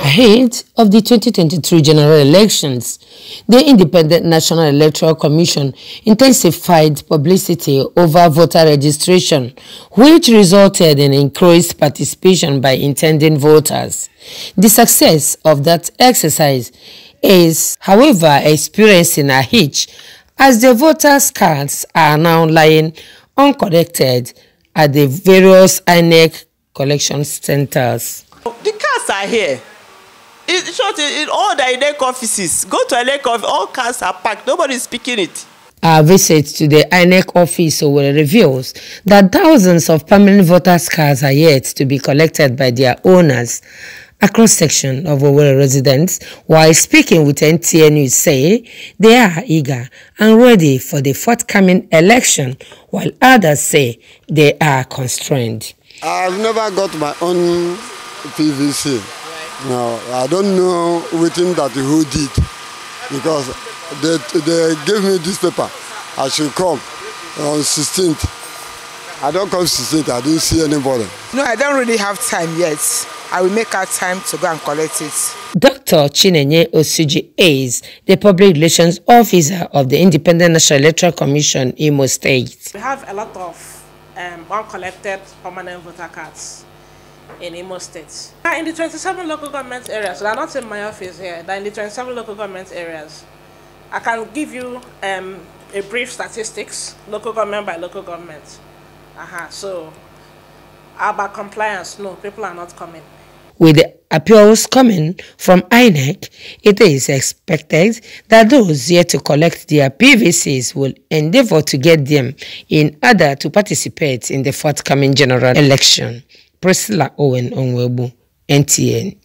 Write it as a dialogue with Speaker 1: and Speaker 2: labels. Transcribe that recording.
Speaker 1: Ahead of the 2023 general elections, the Independent National Electoral Commission intensified publicity over voter registration, which resulted in increased participation by intending voters. The success of that exercise is, however, experiencing a hitch as the voters' cards are now lying uncollected at the various INEC collection centers.
Speaker 2: The cars are here. In short, in all the INEC offices, go to INEC office, all cars are packed. Nobody is picking it.
Speaker 1: Our visit to the INEC office will reveals that thousands of permanent voters' cars are yet to be collected by their owners. A cross-section of Owerri residents, while speaking with NTA News, say they are eager and ready for the forthcoming election, while others say they are constrained.
Speaker 3: I've never got my own PVC. No, I don't know within that who did because they, they gave me this paper. I should come on 16th. I don't come 16th, I didn't see anybody.
Speaker 4: No, I don't really have time yet. I will make out time to go and collect it.
Speaker 1: Dr. Chinenye Osuji is the Public Relations Officer of the Independent National Electoral Commission, Imo State.
Speaker 5: We have a lot of um, uncollected permanent voter cards in Imo State. In the 27 local government areas, so they're not in my office here, they're in the 27 local government areas. I can give you um, a brief statistics, local government by local government. Uh -huh. So, about compliance, no, people are not coming.
Speaker 1: With the appeals coming from INEC, it is expected that those yet to collect their PVCs will endeavor to get them in order to participate in the forthcoming general election. Priscilla Owen Onwebu, NTA.